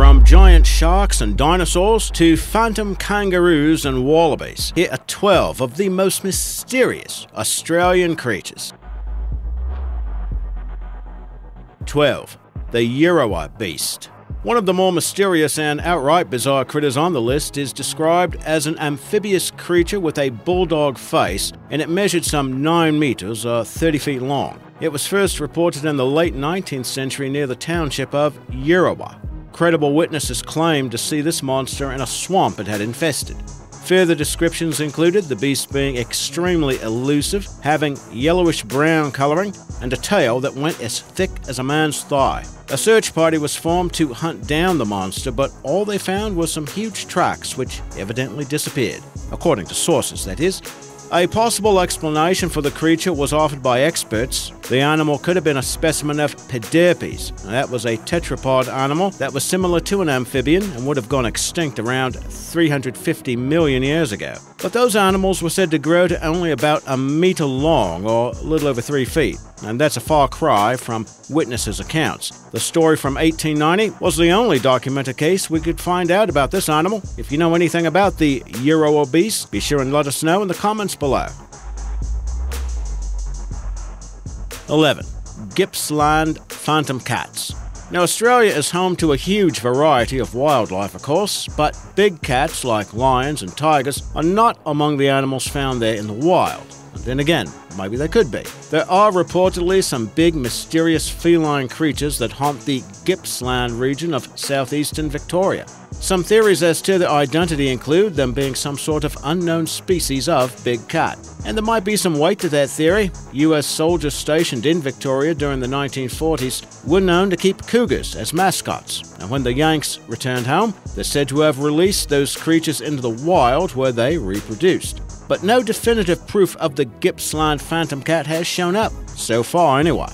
From giant sharks and dinosaurs to phantom kangaroos and wallabies, here are 12 of the most mysterious Australian creatures. 12. The Euroa Beast. One of the more mysterious and outright bizarre critters on the list is described as an amphibious creature with a bulldog face, and it measured some 9 meters or 30 feet long. It was first reported in the late 19th century near the township of Euroa. Credible witnesses claimed to see this monster in a swamp it had infested. Further descriptions included the beast being extremely elusive, having yellowish brown coloring, and a tail that went as thick as a man's thigh. A search party was formed to hunt down the monster, but all they found was some huge tracks which evidently disappeared, according to sources, that is. A possible explanation for the creature was offered by experts. The animal could have been a specimen of Pederpes. That was a tetrapod animal that was similar to an amphibian and would have gone extinct around 350 million years ago. But those animals were said to grow to only about a meter long, or a little over three feet, and that's a far cry from witnesses' accounts. The story from 1890 was the only documented case we could find out about this animal. If you know anything about the Euroa beast, be sure and let us know in the comments below. 11. Gippsland Phantom Cats. Now, Australia is home to a huge variety of wildlife, of course, but big cats like lions and tigers are not among the animals found there in the wild. And then again, maybe they could be. There are reportedly some big, mysterious feline creatures that haunt the Gippsland region of southeastern Victoria. Some theories as to their identity include them being some sort of unknown species of big cat. And there might be some weight to that theory. US soldiers stationed in Victoria during the 1940s were known to keep cougars as mascots. And when the Yanks returned home, they're said to have released those creatures into the wild where they reproduced. But no definitive proof of the Gippsland phantom cat has shown up, so far anyway.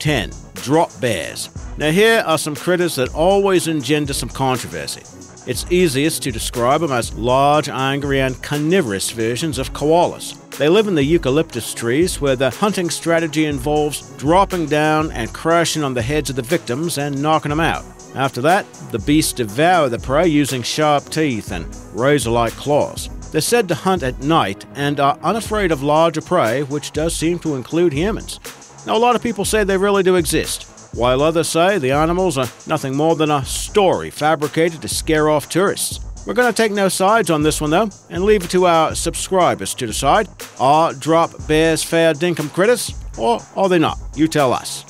10. Drop bears. Now, here are some critters that always engender some controversy. It's easiest to describe them as large, angry, and carnivorous versions of koalas. They live in the eucalyptus trees where the hunting strategy involves dropping down and crashing on the heads of the victims and knocking them out. After that, the beasts devour the prey using sharp teeth and razor like claws. They're said to hunt at night and are unafraid of larger prey, which does seem to include humans. Now, a lot of people say they really do exist while others say the animals are nothing more than a story fabricated to scare off tourists. We're going to take no sides on this one, though, and leave it to our subscribers to decide are drop bears fair dinkum critters, or are they not? You tell us.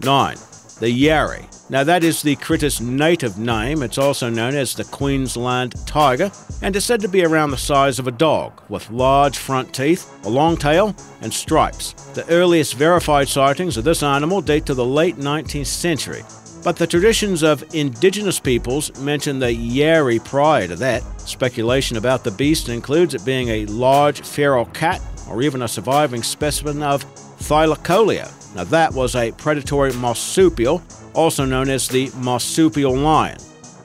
9. The Yarri. Now, that is the critter's native name. It's also known as the Queensland tiger, and is said to be around the size of a dog, with large front teeth, a long tail, and stripes. The earliest verified sightings of this animal date to the late 19th century, but the traditions of indigenous peoples mention the Yarri prior to that. Speculation about the beast includes it being a large feral cat or even a surviving specimen of Thylacoleo. Now, that was a predatory marsupial also known as the marsupial lion,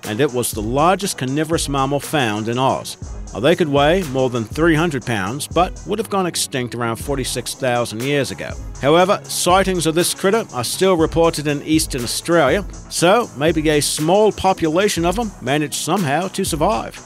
and it was the largest carnivorous mammal found in Oz. Now, they could weigh more than 300 pounds, but would have gone extinct around 46,000 years ago. However, sightings of this critter are still reported in eastern Australia, so maybe a small population of them managed somehow to survive.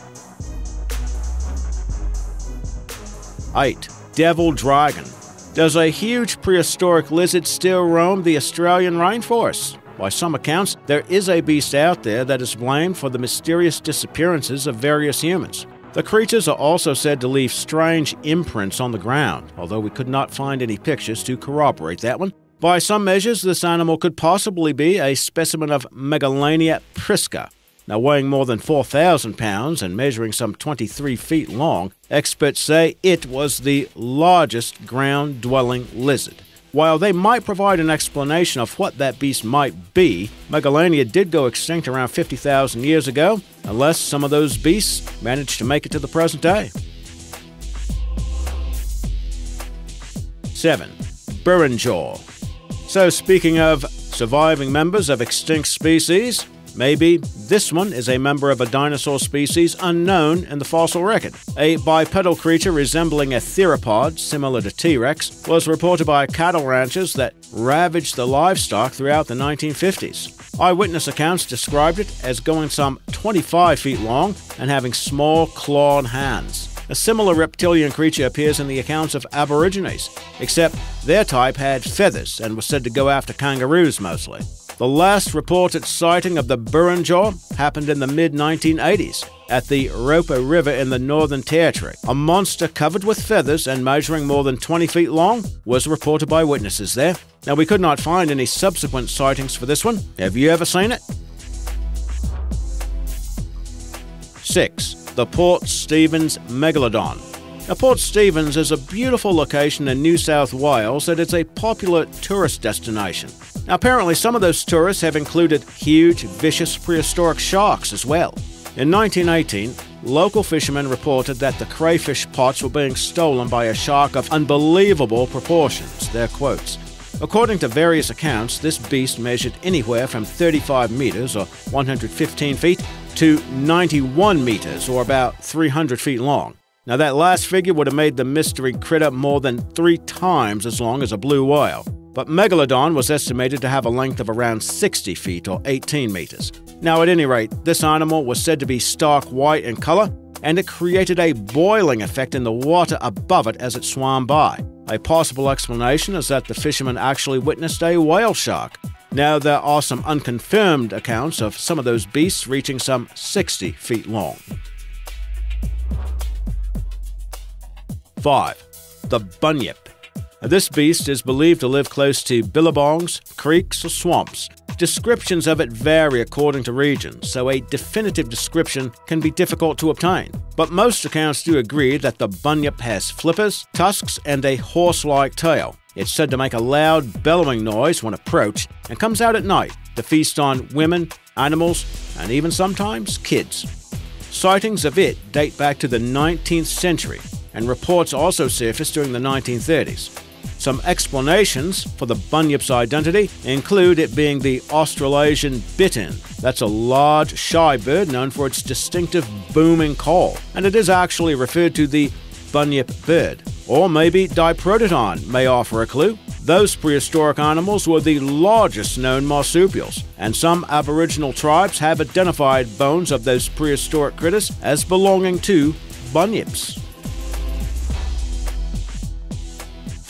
8. Devil Dragon. Does a huge prehistoric lizard still roam the Australian rainforest? By some accounts, there is a beast out there that is blamed for the mysterious disappearances of various humans. The creatures are also said to leave strange imprints on the ground, although we could not find any pictures to corroborate that one. By some measures, this animal could possibly be a specimen of Megalania prisca. Now, weighing more than 4,000 pounds and measuring some 23 feet long, experts say it was the largest ground dwelling lizard. While they might provide an explanation of what that beast might be, Megalania did go extinct around 50,000 years ago, unless some of those beasts managed to make it to the present day. 7. Burrunjor. So, speaking of surviving members of extinct species, Maybe this one is a member of a dinosaur species unknown in the fossil record. A bipedal creature resembling a theropod, similar to T Rex, was reported by cattle ranchers that ravaged the livestock throughout the 1950s. Eyewitness accounts described it as going some 25 feet long and having small clawed hands. A similar reptilian creature appears in the accounts of Aborigines, except their type had feathers and was said to go after kangaroos mostly. The last reported sighting of the Burrunjor happened in the mid 1980s at the Roper River in the Northern Territory. A monster covered with feathers and measuring more than 20 feet long was reported by witnesses there. Now, we could not find any subsequent sightings for this one. Have you ever seen it? 6. The Port Stephens Megalodon. Now, Port Stephens is a beautiful location in New South Wales that is a popular tourist destination. Now, apparently, some of those tourists have included huge, vicious prehistoric sharks as well. In 1918, local fishermen reported that the crayfish pots were being stolen by a shark of unbelievable proportions, their quotes. According to various accounts, this beast measured anywhere from 35 meters or 115 feet to 91 meters or about 300 feet long. Now, that last figure would have made the mystery critter more than three times as long as a blue whale. But Megalodon was estimated to have a length of around 60 feet or 18 meters. Now, at any rate, this animal was said to be stark white in color, and it created a boiling effect in the water above it as it swam by. A possible explanation is that the fishermen actually witnessed a whale shark. Now, there are some unconfirmed accounts of some of those beasts reaching some 60 feet long. 5. The Bunyip this beast is believed to live close to billabongs, creeks, or swamps. Descriptions of it vary according to region, so a definitive description can be difficult to obtain. But most accounts do agree that the bunyip has flippers, tusks, and a horse like tail. It's said to make a loud, bellowing noise when approached and comes out at night to feast on women, animals, and even sometimes kids. Sightings of it date back to the 19th century, and reports also surfaced during the 1930s. Some explanations for the bunyip's identity include it being the Australasian bittern. That's a large, shy bird known for its distinctive booming call, and it is actually referred to the bunyip bird. Or maybe Diprotodon may offer a clue. Those prehistoric animals were the largest known marsupials, and some Aboriginal tribes have identified bones of those prehistoric critters as belonging to bunyips.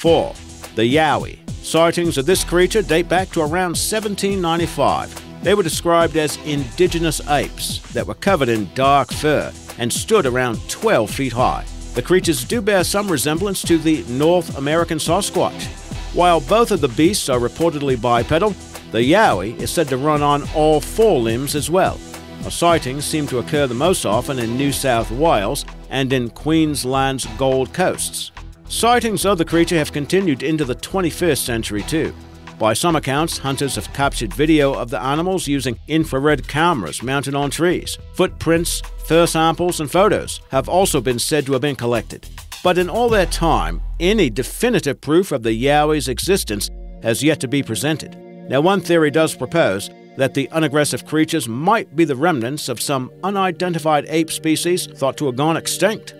4. The Yowie. Sightings of this creature date back to around 1795. They were described as indigenous apes that were covered in dark fur and stood around 12 feet high. The creatures do bear some resemblance to the North American Sasquatch. While both of the beasts are reportedly bipedal, the Yowie is said to run on all four limbs as well. The sightings seem to occur the most often in New South Wales and in Queensland's Gold Coasts. Sightings of the creature have continued into the 21st century too. By some accounts, hunters have captured video of the animals using infrared cameras mounted on trees. Footprints, fur samples, and photos have also been said to have been collected. But in all that time, any definitive proof of the Yowie's existence has yet to be presented. Now, one theory does propose that the unaggressive creatures might be the remnants of some unidentified ape species thought to have gone extinct.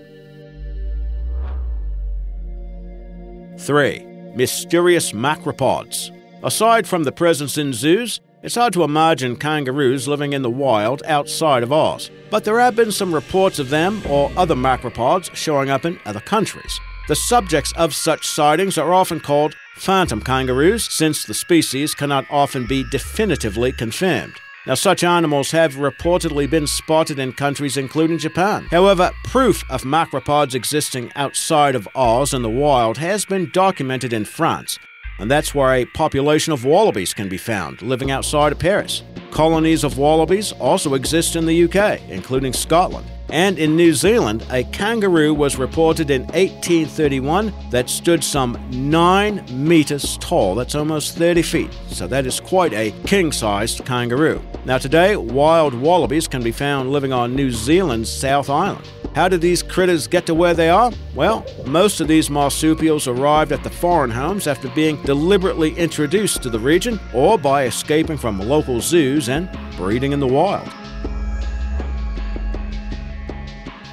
3. Mysterious macropods. Aside from the presence in zoos, it's hard to imagine kangaroos living in the wild outside of Oz, but there have been some reports of them or other macropods showing up in other countries. The subjects of such sightings are often called phantom kangaroos, since the species cannot often be definitively confirmed. Now, such animals have reportedly been spotted in countries including Japan. However, proof of macropods existing outside of Oz in the wild has been documented in France, and that's where a population of wallabies can be found living outside of Paris. Colonies of wallabies also exist in the UK, including Scotland. And in New Zealand, a kangaroo was reported in 1831 that stood some 9 meters tall. That's almost 30 feet. So that is quite a king sized kangaroo. Now, today, wild wallabies can be found living on New Zealand's South Island. How did these critters get to where they are? Well, most of these marsupials arrived at the foreign homes after being deliberately introduced to the region or by escaping from local zoos and breeding in the wild.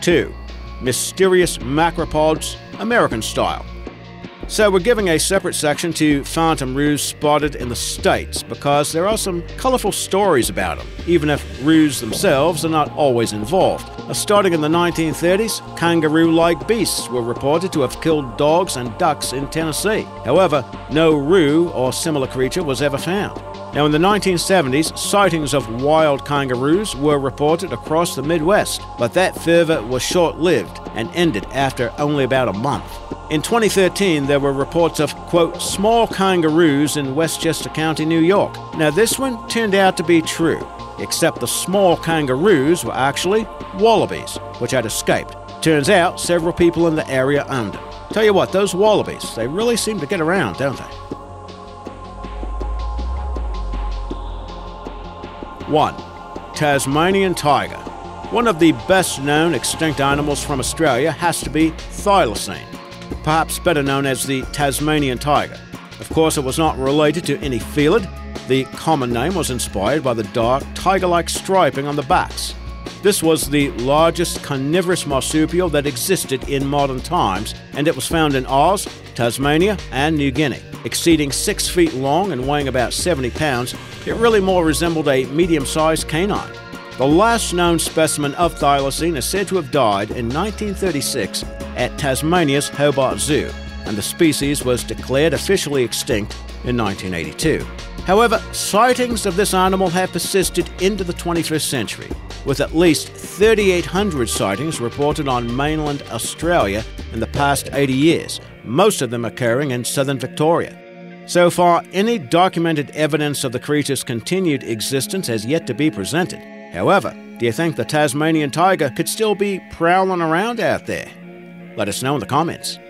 2. Mysterious macropods, American style. So, we're giving a separate section to phantom roos spotted in the States because there are some colorful stories about them, even if roos themselves are not always involved. Uh, starting in the 1930s, kangaroo like beasts were reported to have killed dogs and ducks in Tennessee. However, no roo or similar creature was ever found. Now, in the 1970s, sightings of wild kangaroos were reported across the Midwest, but that fervor was short lived and ended after only about a month. In 2013, there were reports of, quote, small kangaroos in Westchester County, New York. Now, this one turned out to be true, except the small kangaroos were actually wallabies, which had escaped. Turns out several people in the area owned them. Tell you what, those wallabies, they really seem to get around, don't they? 1. Tasmanian tiger. One of the best known extinct animals from Australia has to be thylacine, perhaps better known as the Tasmanian tiger. Of course, it was not related to any felid. The common name was inspired by the dark, tiger like striping on the backs. This was the largest carnivorous marsupial that existed in modern times, and it was found in Oz, Tasmania, and New Guinea. Exceeding six feet long and weighing about 70 pounds, it really more resembled a medium sized canine. The last known specimen of thylacine is said to have died in 1936 at Tasmania's Hobart Zoo, and the species was declared officially extinct in 1982. However, sightings of this animal have persisted into the 21st century, with at least 3,800 sightings reported on mainland Australia in the past 80 years, most of them occurring in southern Victoria. So far, any documented evidence of the creature's continued existence has yet to be presented. However, do you think the Tasmanian tiger could still be prowling around out there? Let us know in the comments.